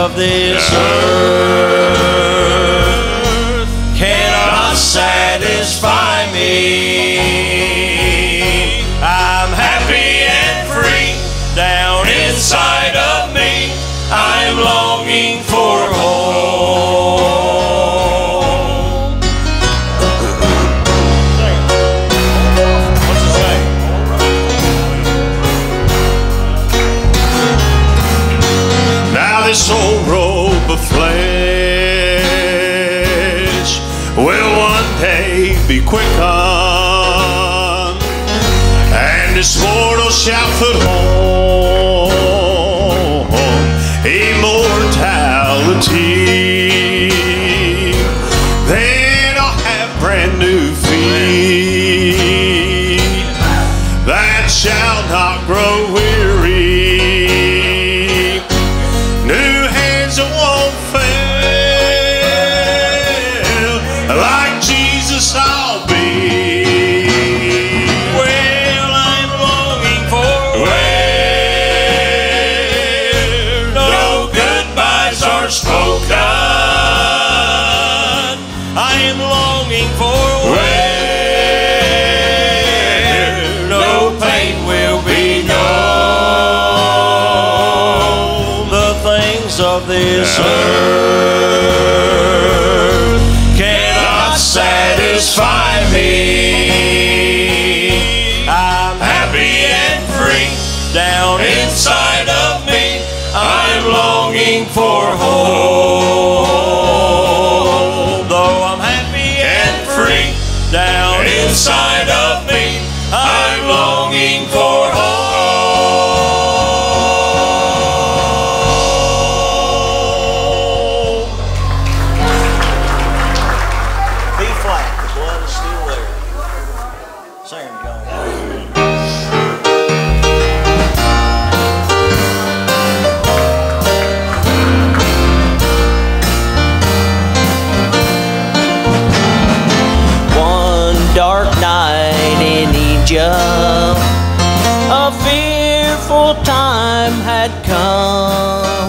of this earth. time had come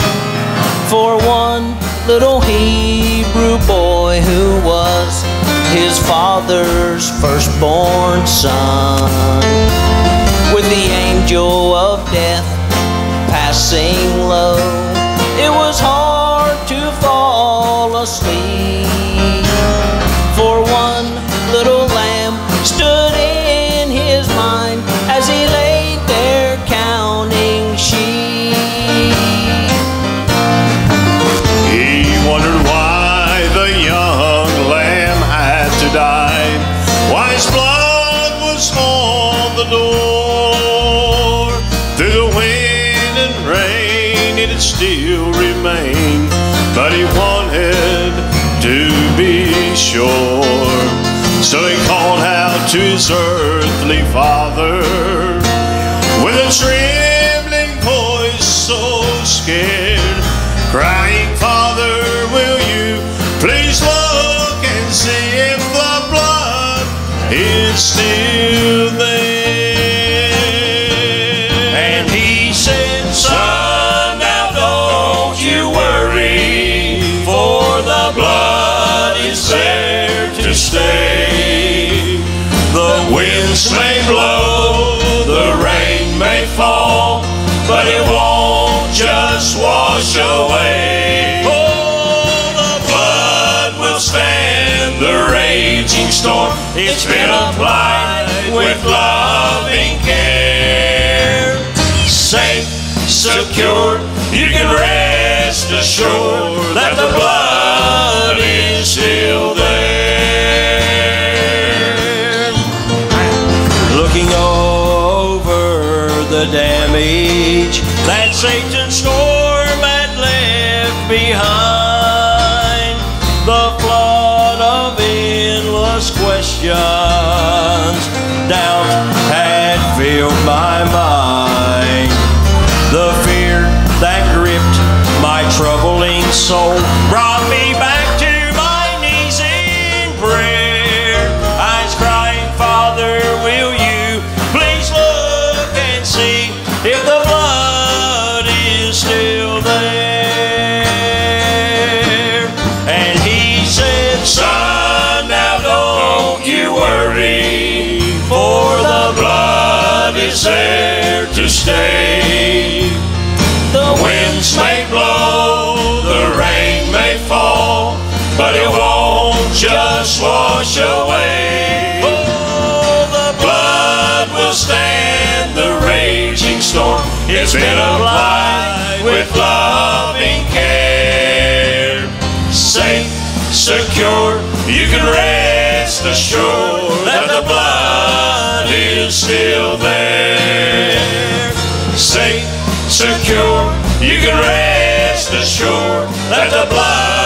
for one little Hebrew boy who was his father's firstborn son. With the angel of death passing low, it was hard. It's been applied with loving care. Safe, secure, you can rest assured that the blood is still there. Looking over the damage that Satan stole. questions. Doubt had filled my mind. The fear that gripped my troubling soul brought wash away. Oh, the blood will stand the raging storm. It's been applied with loving care. Safe, secure, you can rest assured that the blood is still there. Safe, secure, you can rest assured that the blood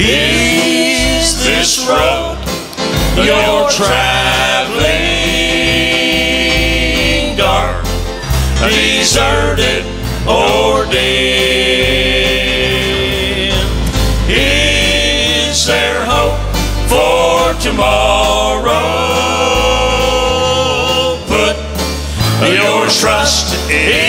Is this road you're traveling dark, deserted, or dim? Is there hope for tomorrow? Put your trust in.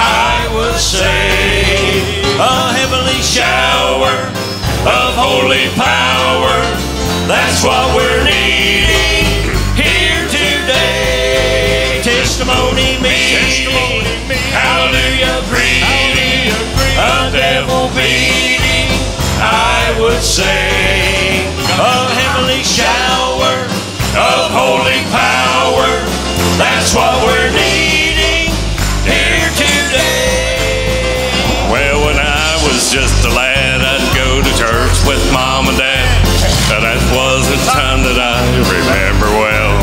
I will say a heavenly shower of holy power. That's what we're needing here today. Testimony meeting, hallelujah free a devil beating. I would say a heavenly shower of holy power. That's what we're needing. with mom and dad. And that was a time that I remember well.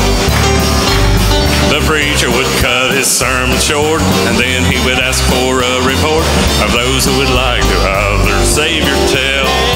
The preacher would cut his sermon short, and then he would ask for a report of those who would like to have their Savior tell.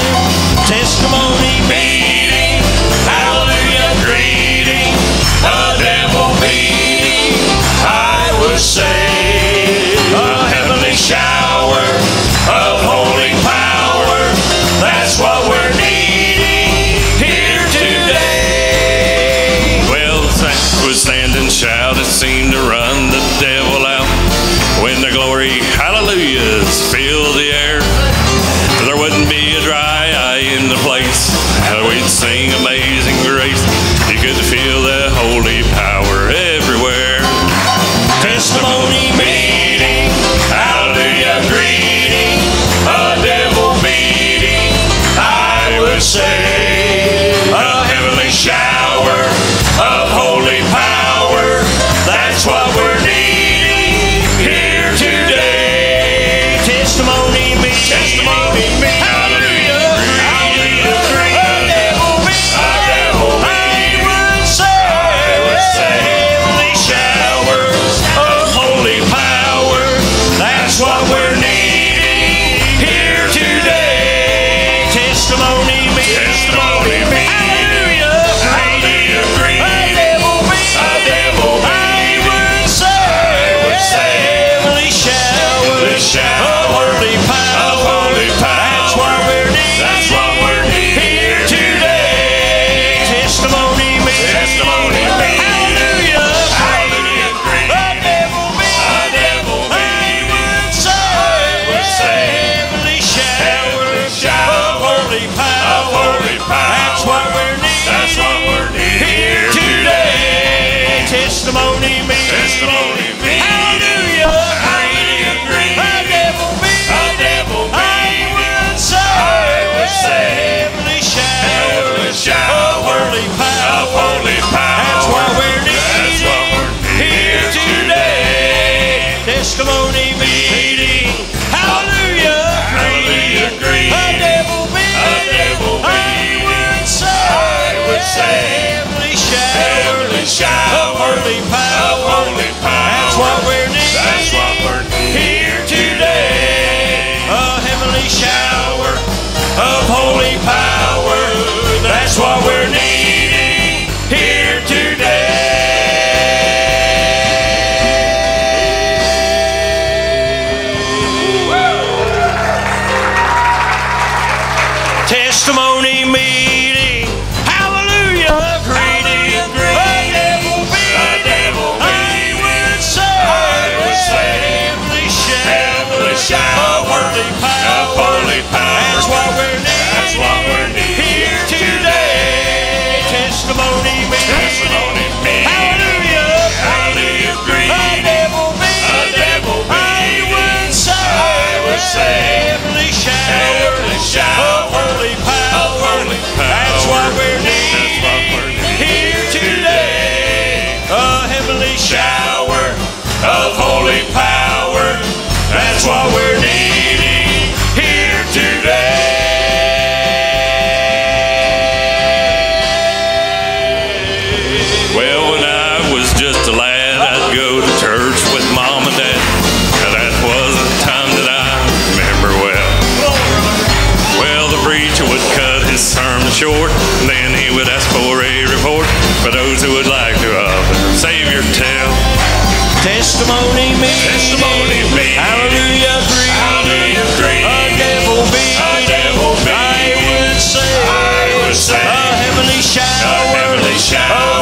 Testimony me. Testimony me. Hallelujah three. Hallelujah three. A devil be. A devil be. I would say. I would say. A heavenly shower. A heavenly shower.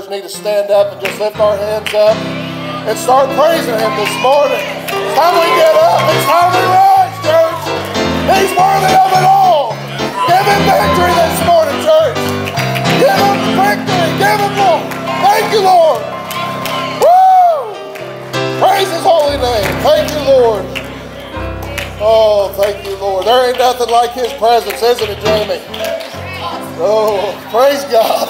Church need to stand up and just lift our hands up and start praising Him this morning. It's time we get up. It's time we rise, church. He's worthy of it all. Give Him victory this morning, church. Give Him victory. Give Him Lord. Thank you, Lord. Woo! Praise His holy name. Thank you, Lord. Oh, thank you, Lord. There ain't nothing like His presence, isn't it, Jamie? Oh, praise God.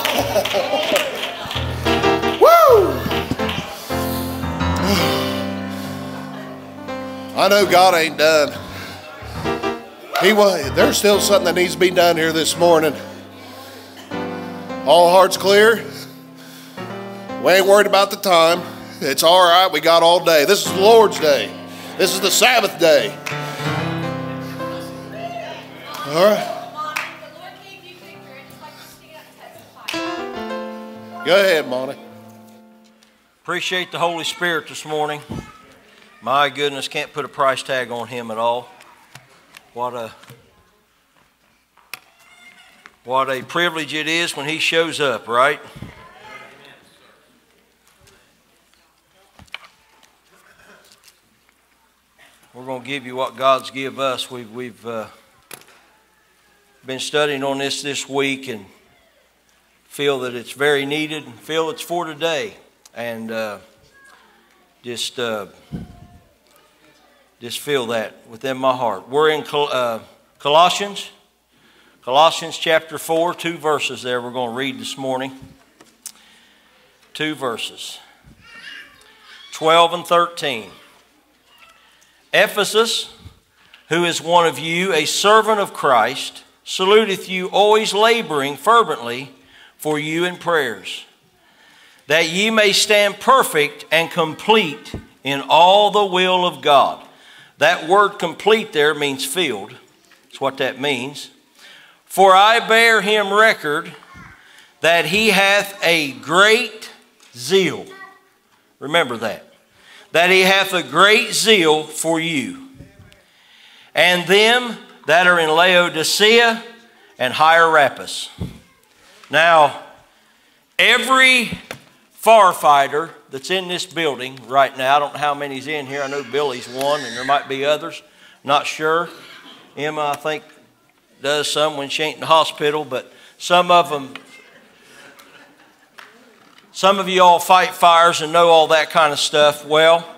I know God ain't done. He was, there's still something that needs to be done here this morning. All hearts clear. We ain't worried about the time. It's all right. We got all day. This is the Lord's day. This is the Sabbath day. All right. Go ahead, Monty. Appreciate the Holy Spirit this morning. My goodness, can't put a price tag on him at all. What a what a privilege it is when he shows up, right? We're going to give you what God's give us. We've, we've uh, been studying on this this week and feel that it's very needed and feel it's for today. And uh, just, uh, just feel that within my heart. We're in Col- uh, Colossians, Colossians chapter 4, two verses there we're going to read this morning. Two verses 12 and 13. Epaphras, who is one of you, a servant of Christ, saluteth you, always laboring fervently for you in prayers, that ye may stand perfect and complete in all the will of God. That word complete there means filled. That's what that means. For I bear him record that he hath a great zeal. Remember that. That he hath a great zeal for you. And them that are in Laodicea and Hierapolis. Now, every firefighter that's in this building right now, I don't know how many's in here. I know Billy's one, and there might be others. Not sure. Emma, I think, does some when she ain't in the hospital, but some of them, some of you all fight fires and know all that kind of stuff. Well,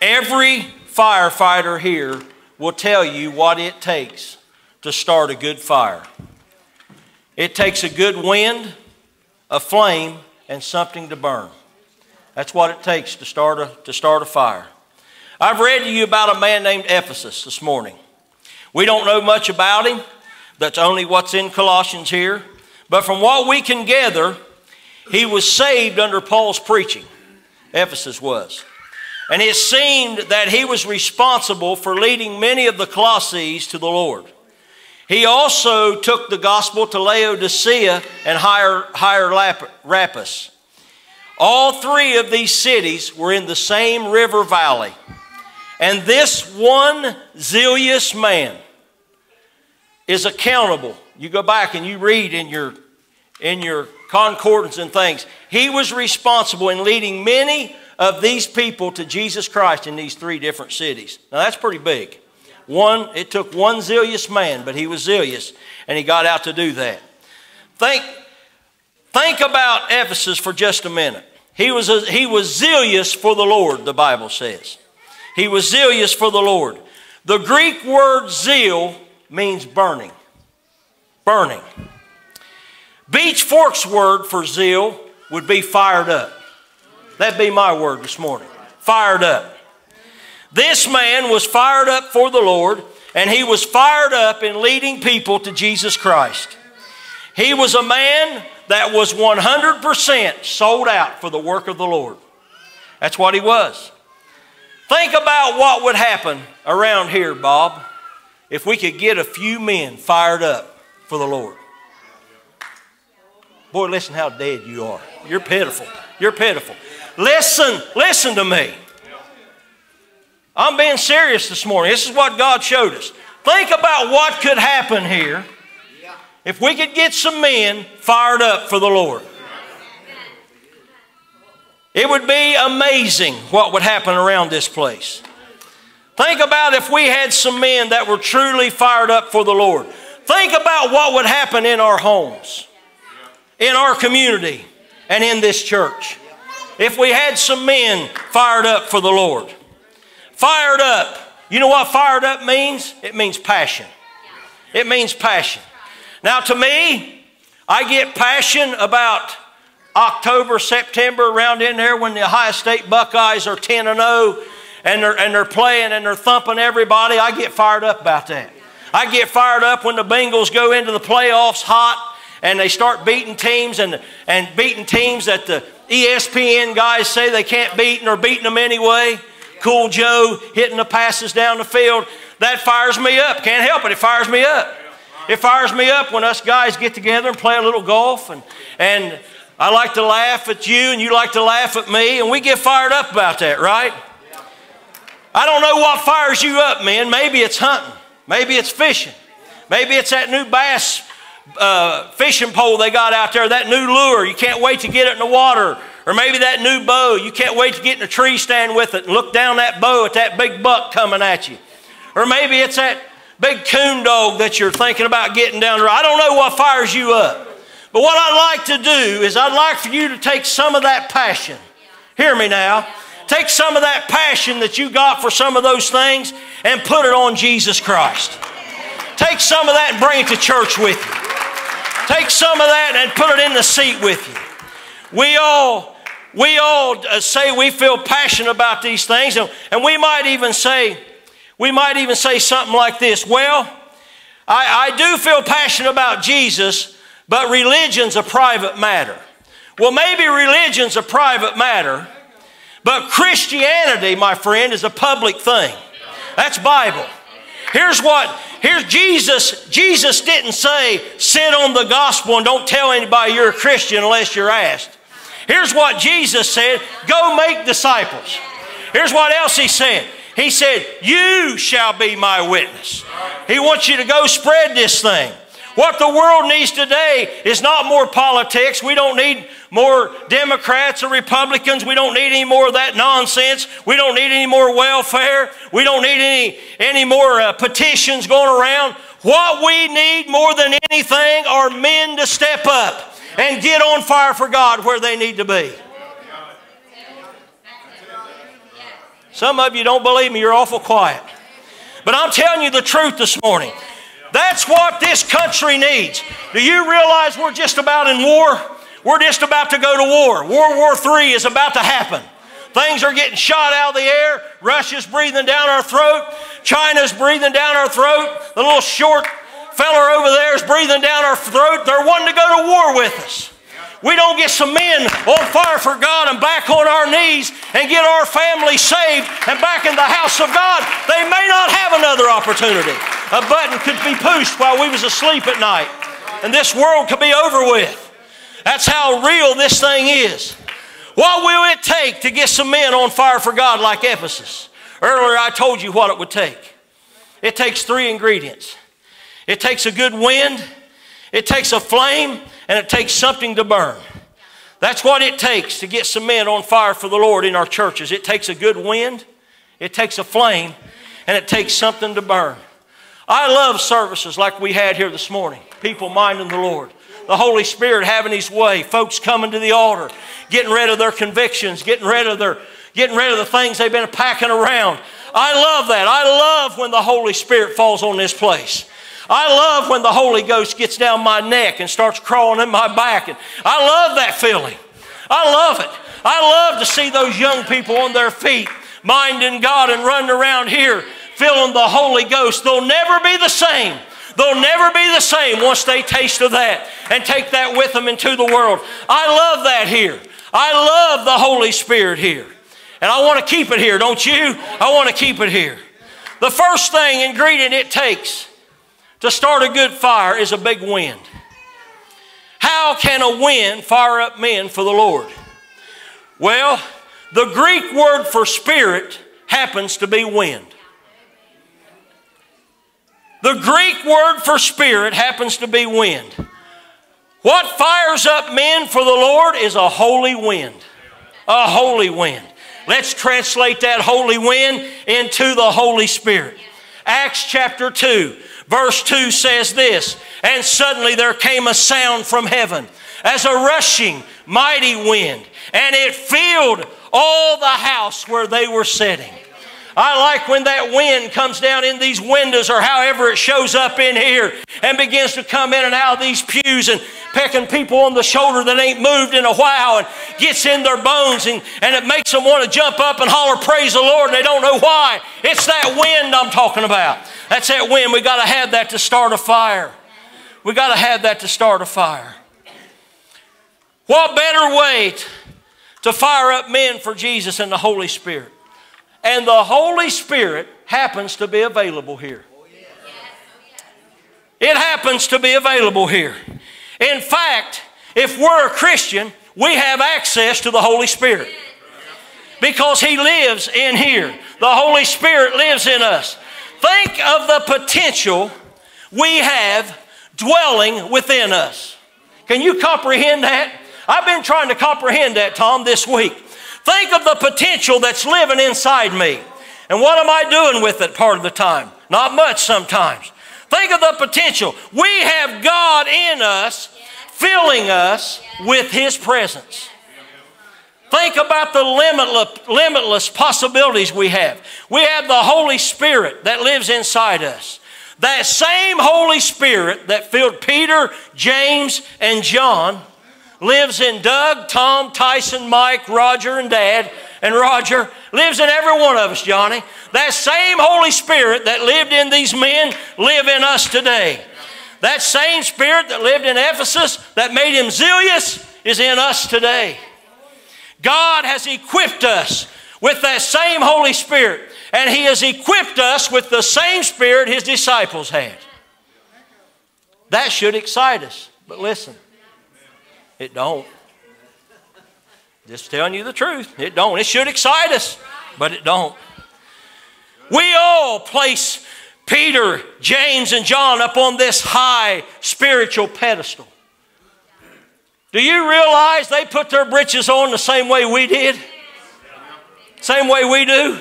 every firefighter here will tell you what it takes to start a good fire. It takes a good wind, a flame, and something to burn. That's what it takes to start a, to start a fire. I've read to you about a man named Epaphras this morning. We don't know much about him. That's only what's in Colossians here. But from what we can gather, he was saved under Paul's preaching. Epaphras was. And it seemed that he was responsible for leading many of the Colossians to the Lord. He also took the gospel to Laodicea and Higher, Hierapolis. All three of these cities were in the same river valley. And this one zealous man is accountable. You go back and you read in your, in your concordance and things. He was responsible in leading many of these people to Jesus Christ in these three different cities. Now that's pretty big. One, it took one zealous man, but he was zealous and he got out to do that. Think, think about Epaphras for just a minute. He was, a, he was zealous for the Lord, the Bible says. He was zealous for the Lord. The Greek word zeal means burning. Burning. Beech Fork's word for zeal would be fired up. That'd be my word this morning. Fired up. This man was fired up for the Lord, and he was fired up in leading people to Jesus Christ. He was a man that was 100% sold out for the work of the Lord. That's what he was. Think about what would happen around here, Bob, if we could get a few men fired up for the Lord. Boy, listen how dead you are. You're pitiful. You're pitiful. Listen, listen to me. I'm being serious this morning. This is what God showed us. Think about what could happen here if we could get some men fired up for the Lord. It would be amazing what would happen around this place. Think about if we had some men that were truly fired up for the Lord. Think about what would happen in our homes, in our community, and in this church. If we had some men fired up for the Lord. Fired up. You know what fired up means? It means passion. It means passion. Now, to me, I get passion about October, September, around in there when the Ohio State Buckeyes are 10 and 0 and they're, and they're playing and they're thumping everybody. I get fired up about that. I get fired up when the Bengals go into the playoffs hot and they start beating teams and, and beating teams that the ESPN guys say they can't beat and are beating them anyway. Cool Joe hitting the passes down the field. That fires me up. Can't help it. It fires me up. It fires me up when us guys get together and play a little golf and, and I like to laugh at you and you like to laugh at me and we get fired up about that, right? I don't know what fires you up, man. Maybe it's hunting. Maybe it's fishing. Maybe it's that new bass uh, fishing pole they got out there, that new lure. You can't wait to get it in the water. Or maybe that new bow. You can't wait to get in a tree stand with it and look down that bow at that big buck coming at you. Or maybe it's that big coon dog that you're thinking about getting down there. I don't know what fires you up. But what I'd like to do is I'd like for you to take some of that passion. Hear me now. Take some of that passion that you got for some of those things and put it on Jesus Christ. Take some of that and bring it to church with you. Take some of that and put it in the seat with you. We all, we all uh, say we feel passionate about these things, and, and we might even say, we might even say something like this. Well, I, I do feel passionate about Jesus, but religion's a private matter. Well, maybe religion's a private matter, but Christianity, my friend, is a public thing. That's Bible. Here's what, here's Jesus, Jesus didn't say, sit on the gospel and don't tell anybody you're a Christian unless you're asked. Here's what Jesus said, go make disciples. Here's what else he said. He said, you shall be my witness. He wants you to go spread this thing. What the world needs today is not more politics. We don't need more Democrats or Republicans. We don't need any more of that nonsense. We don't need any more welfare. We don't need any, any more uh, petitions going around. What we need more than anything are men to step up and get on fire for God where they need to be. Some of you don't believe me, you're awful quiet. But I'm telling you the truth this morning. That's what this country needs. Do you realize we're just about in war? We're just about to go to war. World War III is about to happen. Things are getting shot out of the air. Russia's breathing down our throat. China's breathing down our throat. The little short feller over there is breathing down our throat. They're wanting to go to war with us. We don't get some men on fire for God and back on our knees and get our family saved and back in the house of God, they may not have another opportunity. A button could be pushed while we was asleep at night, and this world could be over with. That's how real this thing is. What will it take to get some men on fire for God like Epaphras? Earlier, I told you what it would take. It takes three ingredients it takes a good wind, it takes a flame, and it takes something to burn. That's what it takes to get some men on fire for the Lord in our churches. It takes a good wind, it takes a flame, and it takes something to burn. I love services like we had here this morning. People minding the Lord. The Holy Spirit having His way. Folks coming to the altar, getting rid of their convictions, getting rid of their, getting rid of the things they've been packing around. I love that. I love when the Holy Spirit falls on this place. I love when the Holy Ghost gets down my neck and starts crawling in my back. And I love that feeling. I love it. I love to see those young people on their feet, minding God and running around here, feeling the Holy Ghost. They'll never be the same. They'll never be the same once they taste of that and take that with them into the world. I love that here. I love the Holy Spirit here. And I want to keep it here, don't you? I want to keep it here. The first thing ingredient it takes to start a good fire is a big wind. How can a wind fire up men for the Lord? Well, the Greek word for spirit happens to be wind. The Greek word for spirit happens to be wind. What fires up men for the Lord is a holy wind. A holy wind. Let's translate that holy wind into the Holy Spirit. Acts chapter 2, verse 2 says this And suddenly there came a sound from heaven as a rushing, mighty wind, and it filled all the house where they were sitting. I like when that wind comes down in these windows or however it shows up in here and begins to come in and out of these pews and pecking people on the shoulder that ain't moved in a while and gets in their bones and, and it makes them want to jump up and holler, Praise the Lord, and they don't know why. It's that wind I'm talking about. That's that wind. We got to have that to start a fire. We got to have that to start a fire. What better way to fire up men for Jesus and the Holy Spirit? And the Holy Spirit happens to be available here. It happens to be available here. In fact, if we're a Christian, we have access to the Holy Spirit because He lives in here. The Holy Spirit lives in us. Think of the potential we have dwelling within us. Can you comprehend that? I've been trying to comprehend that, Tom, this week. Think of the potential that's living inside me. And what am I doing with it part of the time? Not much sometimes. Think of the potential. We have God in us, filling us with His presence. Think about the limitless, possibilities we have. We have the Holy Spirit that lives inside us. That same Holy Spirit that filled Peter, James, and John lives in Doug, Tom, Tyson, Mike, Roger, and Dad, and Roger lives in every one of us, Johnny. That same Holy Spirit that lived in these men live in us today. That same Spirit that lived in Epaphras that made him zealous is in us today. God has equipped us with that same Holy Spirit, and He has equipped us with the same Spirit His disciples had. That should excite us. But listen, it don't. Just telling you the truth. It don't. It should excite us, but it don't. We all place Peter, James, and John up on this high spiritual pedestal. Do you realize they put their britches on the same way we did? Same way we do?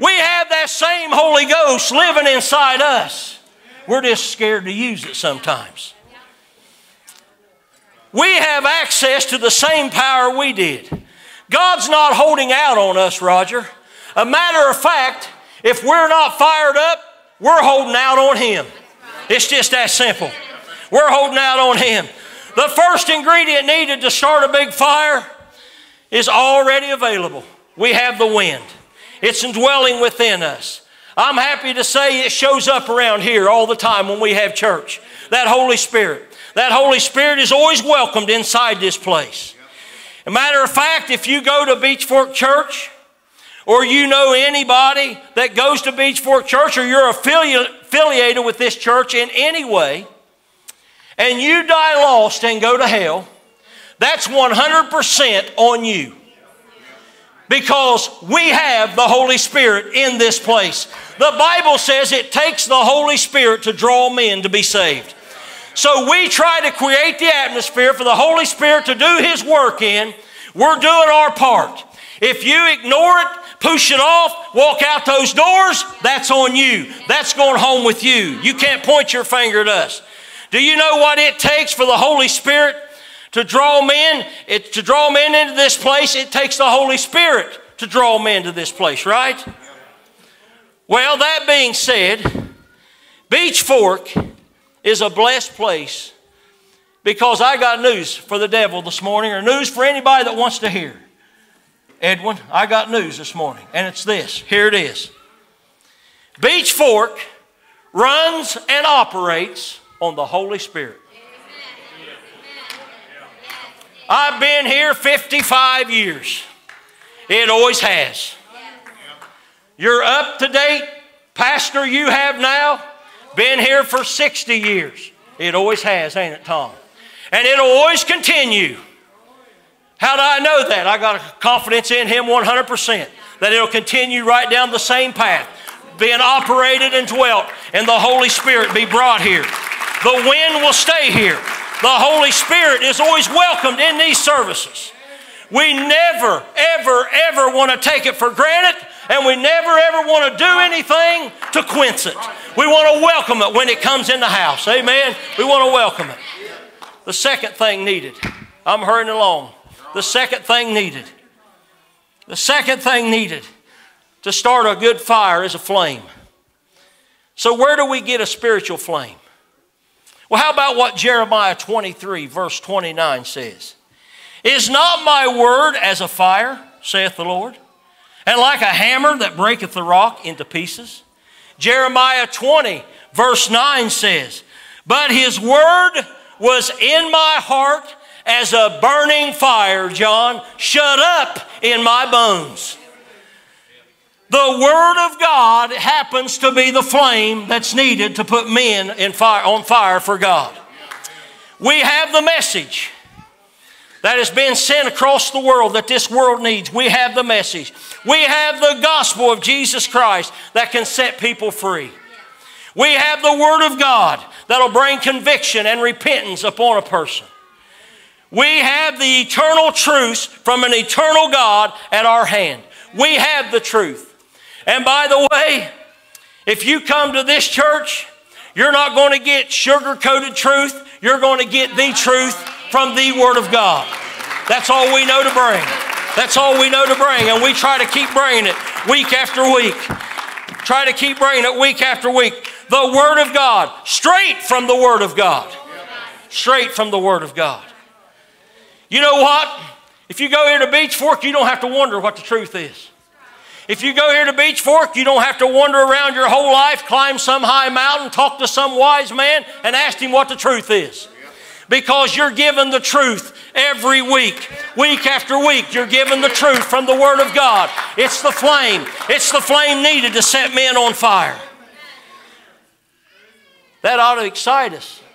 We have that same Holy Ghost living inside us. We're just scared to use it sometimes. We have access to the same power we did. God's not holding out on us, Roger. A matter of fact, if we're not fired up, we're holding out on Him. It's just that simple. We're holding out on Him. The first ingredient needed to start a big fire is already available. We have the wind, it's indwelling within us. I'm happy to say it shows up around here all the time when we have church. That Holy Spirit. That Holy Spirit is always welcomed inside this place. A matter of fact, if you go to Beech Fork Church, or you know anybody that goes to Beech Fork Church, or you're affili- affiliated with this church in any way, and you die lost and go to hell, that's 100% on you. Because we have the Holy Spirit in this place. The Bible says it takes the Holy Spirit to draw men to be saved. So we try to create the atmosphere for the Holy Spirit to do His work in. We're doing our part. If you ignore it, push it off, walk out those doors, that's on you. That's going home with you. You can't point your finger at us. Do you know what it takes for the Holy Spirit to draw men? It, to draw men into this place, it takes the Holy Spirit to draw men to this place, right? Well, that being said, Beech Fork is a blessed place because I got news for the devil this morning, or news for anybody that wants to hear. Edwin, I got news this morning, and it's this. Here it is. Beech Fork runs and operates on the Holy Spirit. I've been here 55 years. It always has. You're up to date pastor you have now, been here for 60 years. It always has, ain't it, Tom? And it'll always continue. How do I know that? I got a confidence in him 100% that it'll continue right down the same path, being operated and dwelt, and the Holy Spirit be brought here. The wind will stay here. The Holy Spirit is always welcomed in these services. We never, ever, ever want to take it for granted, and we never, ever want to do anything to quench it. We want to welcome it when it comes in the house. Amen. We want to welcome it. The second thing needed. I'm hurrying along. The second thing needed. The second thing needed to start a good fire is a flame. So, where do we get a spiritual flame? Well, how about what Jeremiah 23, verse 29 says? Is not my word as a fire, saith the Lord, and like a hammer that breaketh the rock into pieces? Jeremiah 20, verse 9 says, But his word was in my heart as a burning fire, John, shut up in my bones. The Word of God happens to be the flame that's needed to put men in fire, on fire for God. We have the message that has been sent across the world that this world needs. We have the message. We have the gospel of Jesus Christ that can set people free. We have the Word of God that'll bring conviction and repentance upon a person. We have the eternal truth from an eternal God at our hand. We have the truth. And by the way, if you come to this church, you're not going to get sugar coated truth. You're going to get the truth from the Word of God. That's all we know to bring. That's all we know to bring. And we try to keep bringing it week after week. Try to keep bringing it week after week. The Word of God, straight from the Word of God. Straight from the Word of God. You know what? If you go here to Beech Fork, you don't have to wonder what the truth is. If you go here to Beech Fork, you don't have to wander around your whole life, climb some high mountain, talk to some wise man, and ask him what the truth is. Because you're given the truth every week, week after week. You're given the truth from the Word of God. It's the flame. It's the flame needed to set men on fire. That ought to excite us.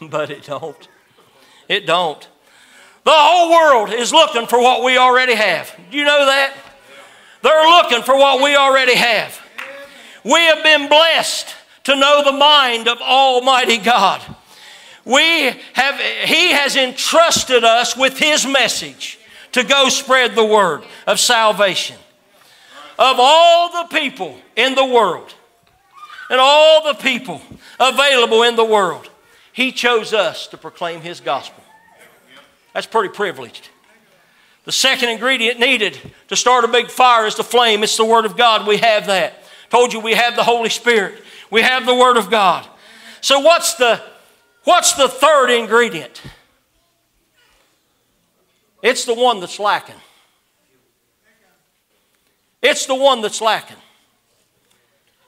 But it don't. It don't. The whole world is looking for what we already have. Do you know that? They're looking for what we already have. We have been blessed to know the mind of Almighty God. We have, He has entrusted us with His message to go spread the word of salvation. Of all the people in the world, and all the people available in the world, He chose us to proclaim His gospel. That's pretty privileged. The second ingredient needed to start a big fire is the flame. It's the Word of God. We have that. Told you we have the Holy Spirit. We have the Word of God. So what's the what's the third ingredient? It's the one that's lacking. It's the one that's lacking.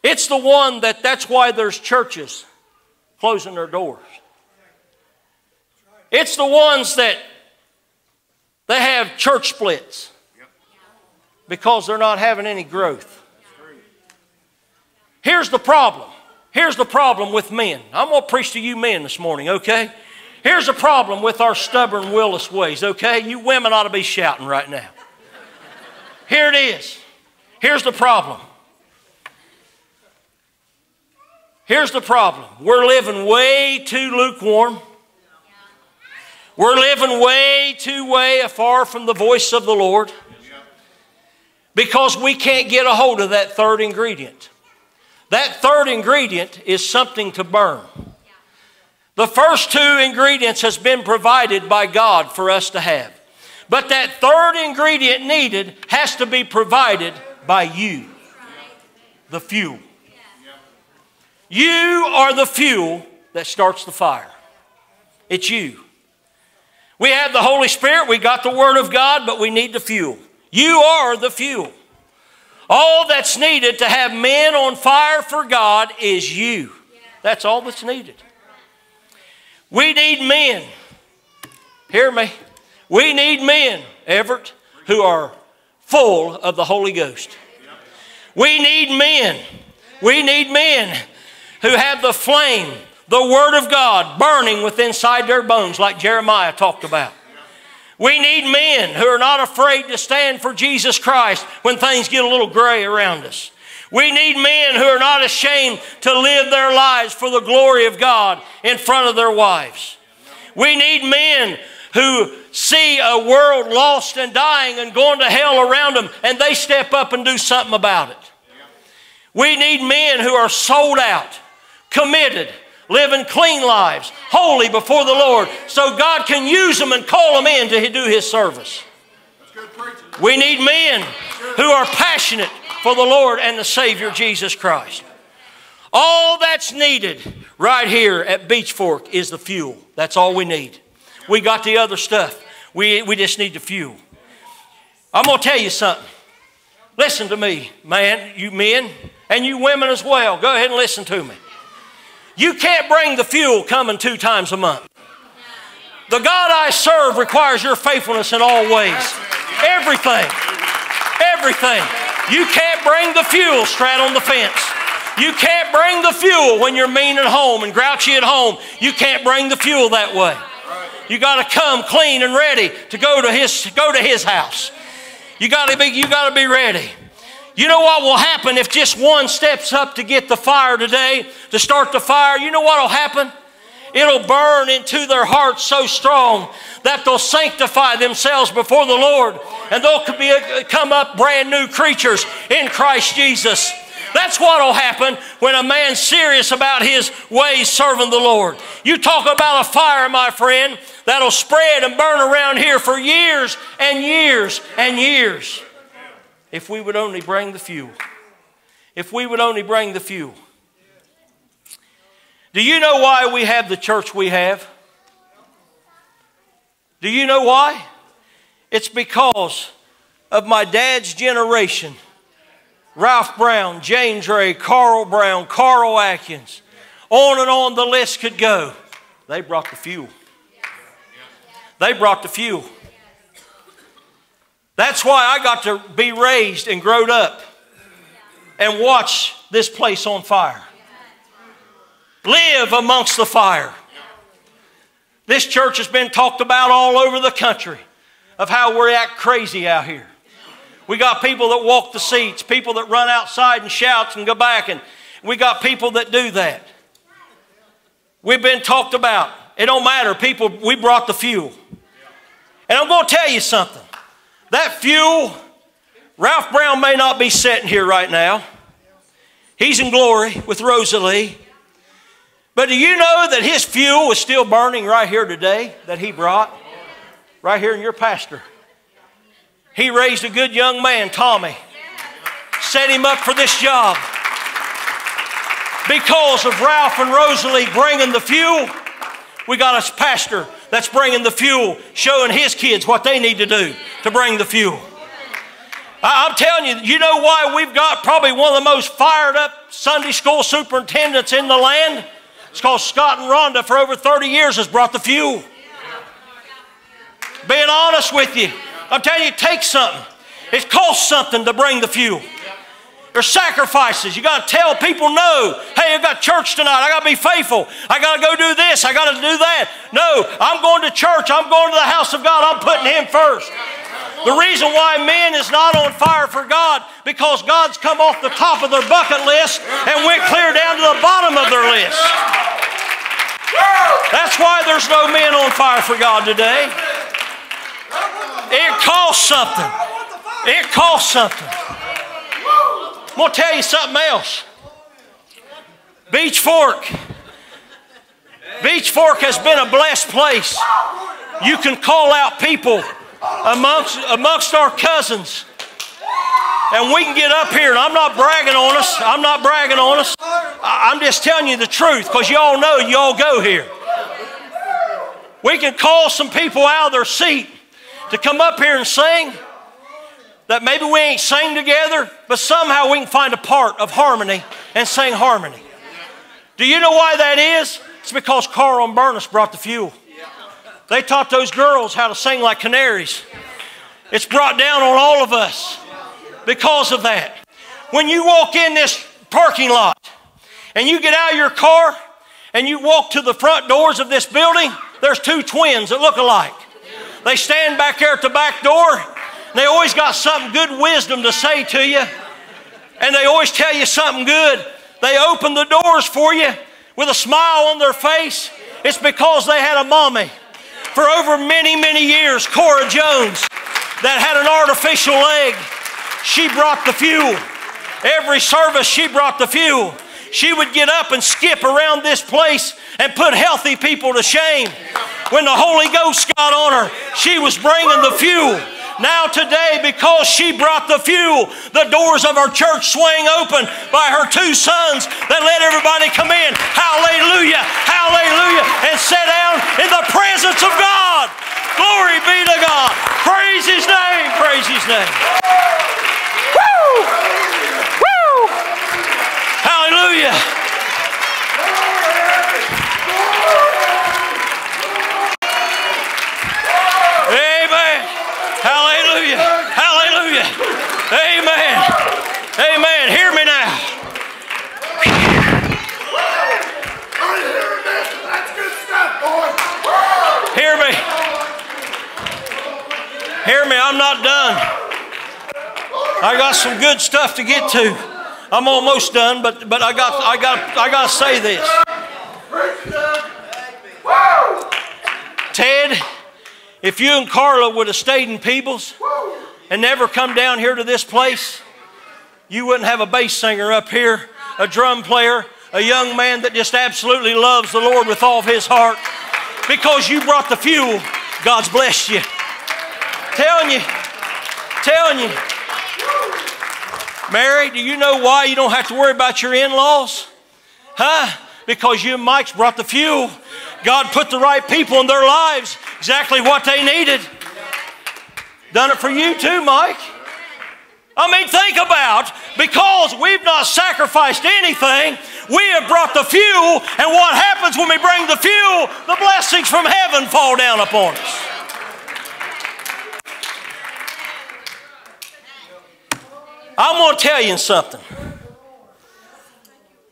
It's the one that that's why there's churches closing their doors. It's the ones that they have church splits because they're not having any growth. Here's the problem. Here's the problem with men. I'm going to preach to you men this morning, okay? Here's the problem with our stubborn, willless ways, okay? You women ought to be shouting right now. Here it is. Here's the problem. Here's the problem we're living way too lukewarm. We're living way too way afar from the voice of the Lord because we can't get a hold of that third ingredient. That third ingredient is something to burn. The first two ingredients has been provided by God for us to have. But that third ingredient needed has to be provided by you, the fuel. You are the fuel that starts the fire. It's you. We have the Holy Spirit, we got the Word of God, but we need the fuel. You are the fuel. All that's needed to have men on fire for God is you. That's all that's needed. We need men. Hear me. We need men, Everett, who are full of the Holy Ghost. We need men. We need men who have the flame, the Word of God burning within inside their bones, like Jeremiah talked about. We need men who are not afraid to stand for Jesus Christ when things get a little gray around us. We need men who are not ashamed to live their lives for the glory of God in front of their wives. We need men who see a world lost and dying and going to hell around them and they step up and do something about it. We need men who are sold out, committed, living clean lives, holy before the Lord, so God can use them and call them in to do His service. We need men who are passionate for the Lord and the Savior Jesus Christ. All that's needed right here at Beech Fork is the fuel. That's all we need. We got the other stuff. We, we just need the fuel. I'm going to tell you something. Listen to me, man, you men, and you women as well. Go ahead and listen to me. You can't bring the fuel coming two times a month. The God I serve requires your faithfulness in all ways. Everything. Everything. You can't bring the fuel straight on the fence. You can't bring the fuel when you're mean at home and grouchy at home. You can't bring the fuel that way. You got to come clean and ready to go to his go to his house. You got to be you got to be ready. You know what will happen if just one steps up to get the fire today, to start the fire? You know what will happen? It'll burn into their hearts so strong that they'll sanctify themselves before the Lord and they'll be, uh, come up brand new creatures in Christ Jesus. That's what will happen when a man's serious about his ways serving the Lord. You talk about a fire, my friend, that'll spread and burn around here for years and years and years. If we would only bring the fuel. If we would only bring the fuel. Do you know why we have the church we have? Do you know why? It's because of my dad's generation. Ralph Brown, James Ray, Carl Brown, Carl Atkins. On and on the list could go. They brought the fuel. They brought the fuel. That's why I got to be raised and growed up and watch this place on fire. Live amongst the fire. This church has been talked about all over the country of how we're act crazy out here. We got people that walk the seats, people that run outside and shouts and go back, and we got people that do that. We've been talked about. It don't matter. People, we brought the fuel. And I'm going to tell you something. That fuel, Ralph Brown may not be sitting here right now. He's in glory with Rosalie. But do you know that his fuel is still burning right here today that he brought? Right here in your pastor. He raised a good young man, Tommy. Set him up for this job. Because of Ralph and Rosalie bringing the fuel, we got a pastor that's bringing the fuel, showing his kids what they need to do to bring the fuel. I'm telling you, you know why we've got probably one of the most fired up Sunday school superintendents in the land? It's called Scott and Rhonda for over 30 years has brought the fuel. Being honest with you, I'm telling you, it takes something. It costs something to bring the fuel. There's sacrifices. You got to tell people no. Hey, I've got church tonight. I got to be faithful. I got to go do this. I got to do that. No, I'm going to church. I'm going to the house of God. I'm putting Him first. The reason why men is not on fire for God because God's come off the top of their bucket list and went clear down to the bottom of their list. That's why there's no men on fire for God today. It costs something. It costs something. I'm going to tell you something else. Beech Fork. Beech Fork has been a blessed place. You can call out people amongst, amongst our cousins. And we can get up here, and I'm not bragging on us. I'm not bragging on us. I'm just telling you the truth because you all know you all go here. We can call some people out of their seat to come up here and sing that maybe we ain't sing together, but somehow we can find a part of harmony and sing harmony. Do you know why that is? It's because Carl and Bernice brought the fuel. They taught those girls how to sing like canaries. It's brought down on all of us because of that. When you walk in this parking lot and you get out of your car and you walk to the front doors of this building, there's two twins that look alike. They stand back there at the back door. They always got something good wisdom to say to you. And they always tell you something good. They open the doors for you with a smile on their face. It's because they had a mommy for over many, many years, Cora Jones, that had an artificial leg. She brought the fuel. Every service, she brought the fuel. She would get up and skip around this place and put healthy people to shame. When the Holy Ghost got on her, she was bringing the fuel. Now, today, because she brought the fuel, the doors of our church swing open by her two sons that let everybody come in. Hallelujah! Hallelujah! And sit down in the presence of God. Glory be to God. Praise His name. Praise His name. Woo! Woo! Hallelujah. Amen. Hallelujah. Hallelujah. Amen. Amen. Hear me now. I'm hearing this. That's good stuff, boy. Hear me. Hear me. I'm not done. I got some good stuff to get to. I'm almost done, but but I got I got I got to say this. Ted, if you and Carla would have stayed in Peebles and never come down here to this place, you wouldn't have a bass singer up here, a drum player, a young man that just absolutely loves the Lord with all of his heart. Because you brought the fuel, God's blessed you. Telling you, telling you. Mary, do you know why you don't have to worry about your in laws? Huh? Because you and Mike's brought the fuel. God put the right people in their lives, exactly what they needed. Done it for you too, Mike. I mean, think about because we've not sacrificed anything, we have brought the fuel, and what happens when we bring the fuel? The blessings from heaven fall down upon us. I'm going to tell you something.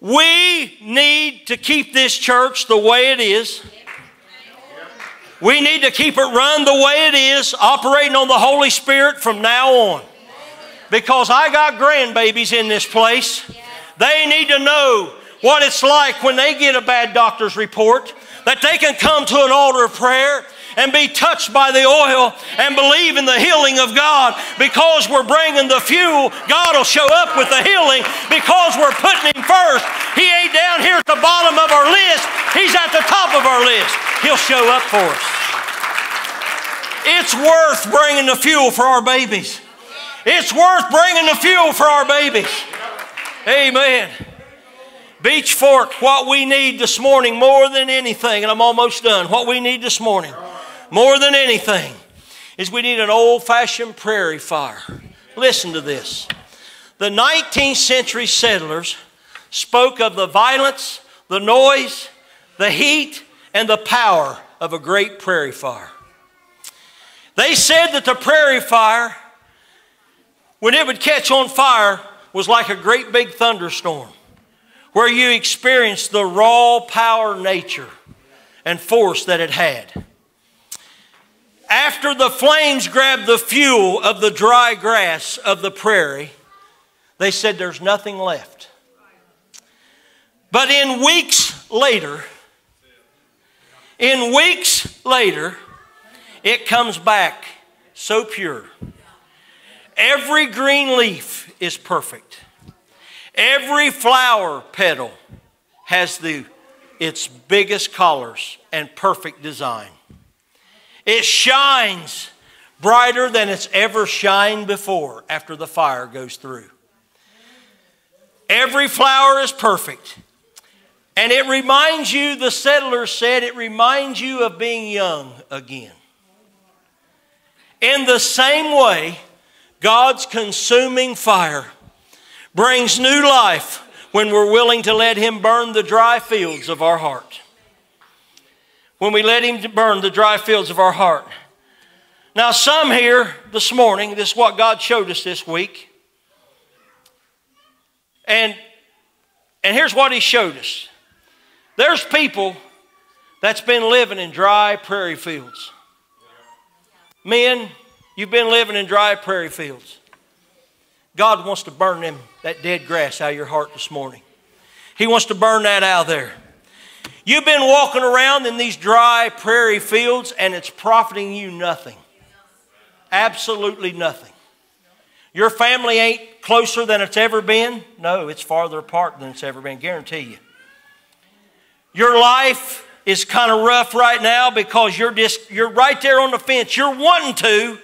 We need to keep this church the way it is. We need to keep it run the way it is, operating on the Holy Spirit from now on. Because I got grandbabies in this place. They need to know what it's like when they get a bad doctor's report, that they can come to an altar of prayer and be touched by the oil and believe in the healing of God. Because we're bringing the fuel, God will show up with the healing because we're putting Him first. He ain't down here at the bottom of our list, He's at the top of our list. He'll show up for us. It's worth bringing the fuel for our babies. It's worth bringing the fuel for our babies. Amen. Beech Fork, what we need this morning more than anything, and I'm almost done, what we need this morning more than anything is we need an old fashioned prairie fire. Listen to this. The 19th century settlers spoke of the violence, the noise, the heat, and the power of a great prairie fire. They said that the prairie fire, when it would catch on fire, was like a great big thunderstorm where you experienced the raw power nature and force that it had. After the flames grabbed the fuel of the dry grass of the prairie, they said there's nothing left. But in weeks later, in weeks later, it comes back so pure. Every green leaf is perfect. Every flower petal has the, its biggest colors and perfect design. It shines brighter than it's ever shined before after the fire goes through. Every flower is perfect. And it reminds you, the settlers said, it reminds you of being young again. In the same way, God's consuming fire brings new life when we're willing to let Him burn the dry fields of our heart. When we let Him burn the dry fields of our heart. Now, some here this morning, this is what God showed us this week. And, and here's what He showed us there's people that's been living in dry prairie fields. Men, you've been living in dry prairie fields. God wants to burn them, that dead grass out of your heart this morning. He wants to burn that out there. You've been walking around in these dry prairie fields and it's profiting you nothing. Absolutely nothing. Your family ain't closer than it's ever been. No, it's farther apart than it's ever been, guarantee you. Your life is kind of rough right now because you're just you're right there on the fence. You're wanting to,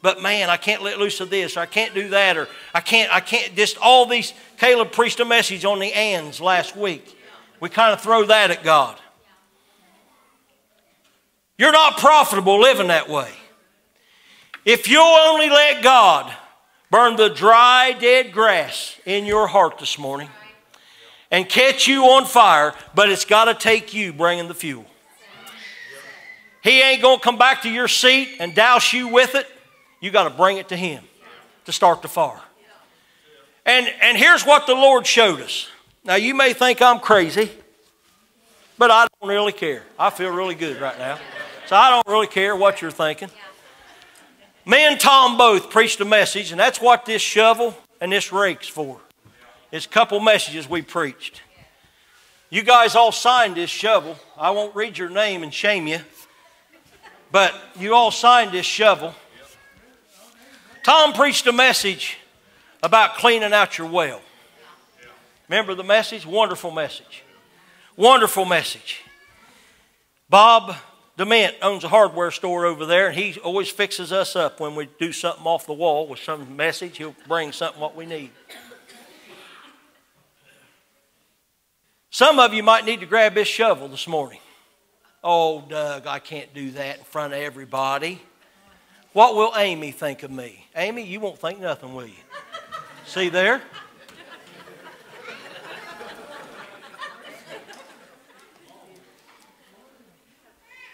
but man, I can't let loose of this, or I can't do that, or I can't, I can't just all these Caleb preached a message on the ands last week. We kind of throw that at God. You're not profitable living that way. If you'll only let God burn the dry, dead grass in your heart this morning and catch you on fire, but it's got to take you bringing the fuel. He ain't going to come back to your seat and douse you with it. You got to bring it to Him to start the fire. And, and here's what the Lord showed us. Now, you may think I'm crazy, but I don't really care. I feel really good right now. So I don't really care what you're thinking. Me and Tom both preached a message, and that's what this shovel and this rake's for. It's a couple messages we preached. You guys all signed this shovel. I won't read your name and shame you, but you all signed this shovel. Tom preached a message about cleaning out your well. Remember the message? Wonderful message. Wonderful message. Bob Dement owns a hardware store over there, and he always fixes us up when we do something off the wall with some message. He'll bring something what we need. Some of you might need to grab this shovel this morning. Oh, Doug, I can't do that in front of everybody. What will Amy think of me? Amy, you won't think nothing, will you? See there?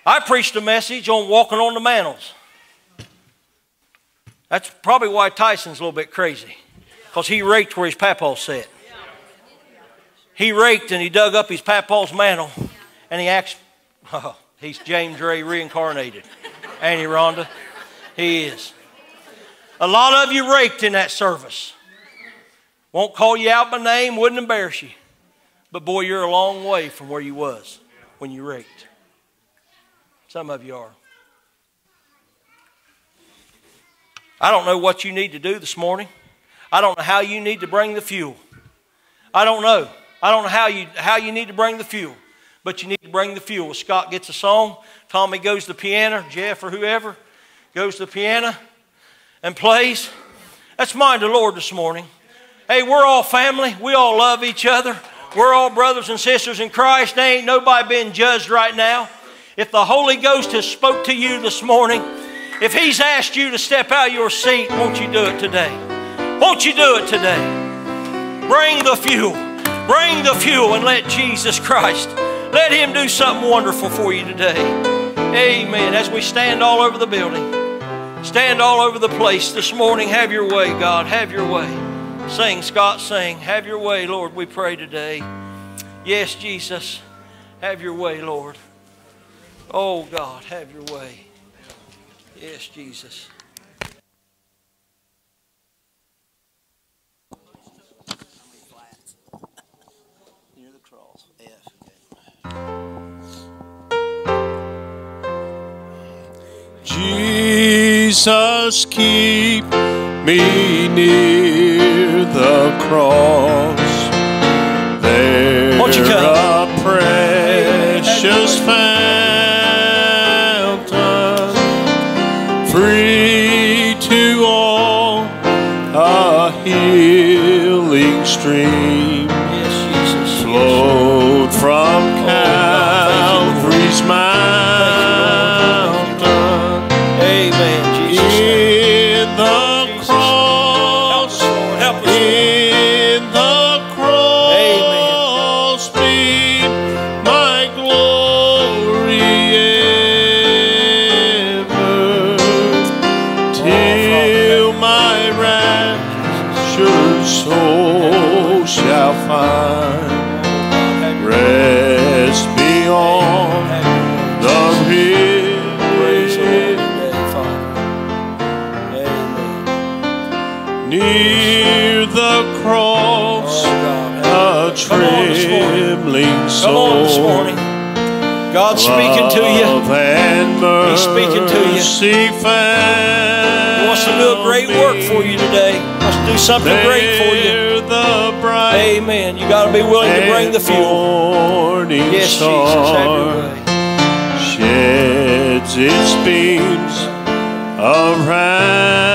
I preached a message on walking on the mantles. That's probably why Tyson's a little bit crazy, because he raked where his papaw sat. He raked and he dug up his papaw's mantle, and he asked, oh, he's James Ray reincarnated. Ain't he, Rhonda? He is. A lot of you raked in that service. Won't call you out by name, wouldn't embarrass you. But boy, you're a long way from where you was when you raked. Some of you are. I don't know what you need to do this morning. I don't know how you need to bring the fuel. I don't know. I don't know how you, how you need to bring the fuel, but you need to bring the fuel. Scott gets a song, Tommy goes to the piano, Jeff or whoever goes to the piano and plays. That's mine to Lord this morning. Hey, we're all family. We all love each other. We're all brothers and sisters in Christ. There ain't nobody being judged right now. If the Holy Ghost has spoke to you this morning, if He's asked you to step out of your seat, won't you do it today? Won't you do it today? Bring the fuel. Bring the fuel and let Jesus Christ, let Him do something wonderful for you today. Amen. As we stand all over the building, stand all over the place this morning, have your way, God. Have your way. Sing, Scott, sing. Have your way, Lord, we pray today. Yes, Jesus, have your way, Lord. Oh, God, have your way. Yes, Jesus. Near the cross. F. Jesus, keep me near the cross. There you a precious fountain, healing God's speaking to you. He's speaking to you. He wants to do a great work for you today. He wants to do something great for you. Amen. You got to be willing to bring the fuel. Yes, Jesus. Have your way. sheds its beams around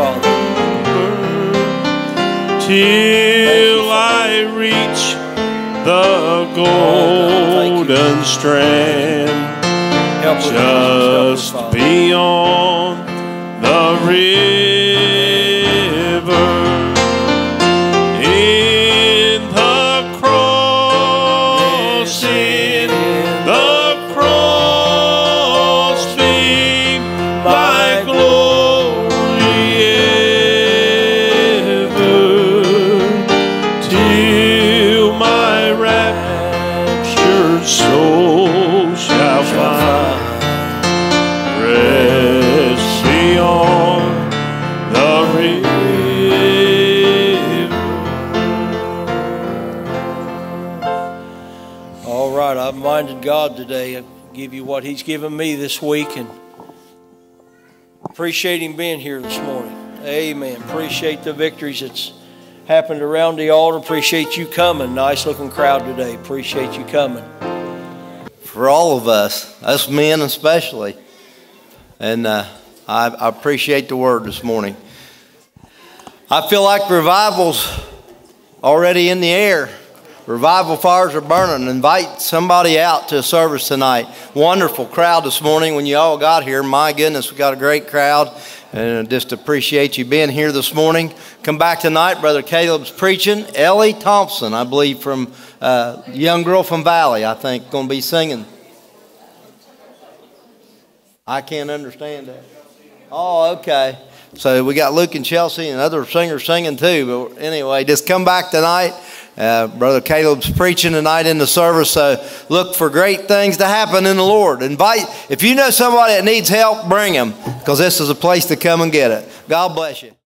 Father. till I reach the God, thank you. golden strand Help us, Jesus. Help us, just beyond the river. He's given me this week and appreciate Him being here this morning. Amen. Appreciate the victories that's happened around the altar. Appreciate you coming. Nice looking crowd today. Appreciate you coming. for all of us, us men especially. And uh, I, I appreciate the word this morning. I feel like revival's already in the air. Revival fires are burning. Invite somebody out to a service tonight. Wonderful crowd this morning when you all got here. My goodness, we got a great crowd. And I just appreciate you being here this morning. Come back tonight. Brother Caleb's preaching. Ellie Thompson, I believe, from uh, young girl from Valley, I think, going to be singing. I can't understand that. Oh, okay. So we got Luke and Chelsea and other singers singing too. But anyway, just come back tonight. Uh, Brother Caleb's preaching tonight in the service, so look for great things to happen in the Lord. Invite, if you know somebody that needs help, bring them, because this is a place to come and get it. God bless you.